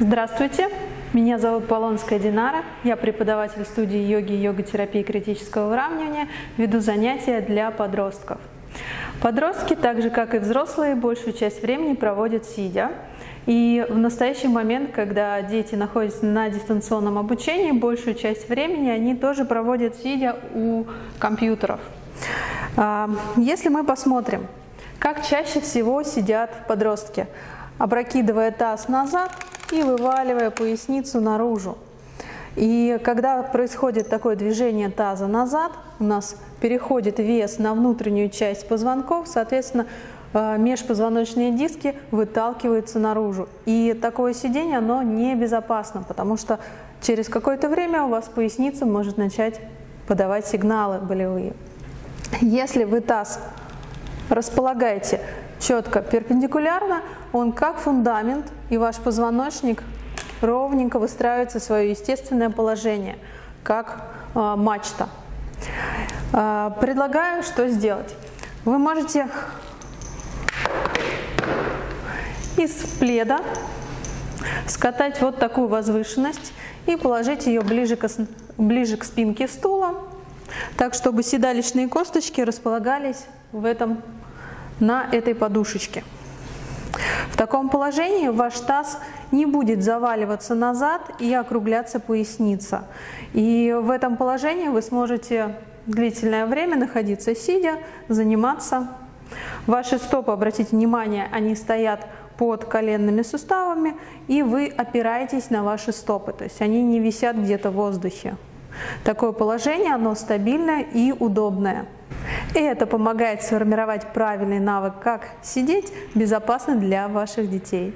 Здравствуйте, меня зовут Полонская Динара, я преподаватель студии йоги и йога-терапии критического выравнивания, веду занятия для подростков. Подростки, так же как и взрослые, большую часть времени проводят сидя. И в настоящий момент, когда дети находятся на дистанционном обучении, большую часть времени они тоже проводят сидя у компьютеров. А, если мы посмотрим, как чаще всего сидят подростки, опрокидывая таз назад и вываливая поясницу наружу. И когда происходит такое движение таза назад, у нас переходит вес на внутреннюю часть позвонков, соответственно, э, межпозвоночные диски выталкиваются наружу. И такое сидение, оно небезопасно, потому что через какое-то время у вас поясница может начать подавать сигналы болевые. Если вы таз располагаете четко перпендикулярно, он как фундамент, и ваш позвоночник ровненько выстраивается в свое естественное положение, как э, мачта. Э, предлагаю, что сделать. Вы можете из пледа скатать вот такую возвышенность и положить ее ближе к, ближе к спинке стула, так чтобы седалищные косточки располагались в этом на этой подушечке. В таком положении ваш таз не будет заваливаться назад и округляться поясница. И в этом положении вы сможете длительное время находиться сидя, заниматься. Ваши стопы, обратите внимание, они стоят под коленными суставами, и вы опираетесь на ваши стопы, то есть они не висят где-то в воздухе. Такое положение, оно стабильное и удобное. И это помогает сформировать правильный навык, как сидеть безопасно для ваших детей.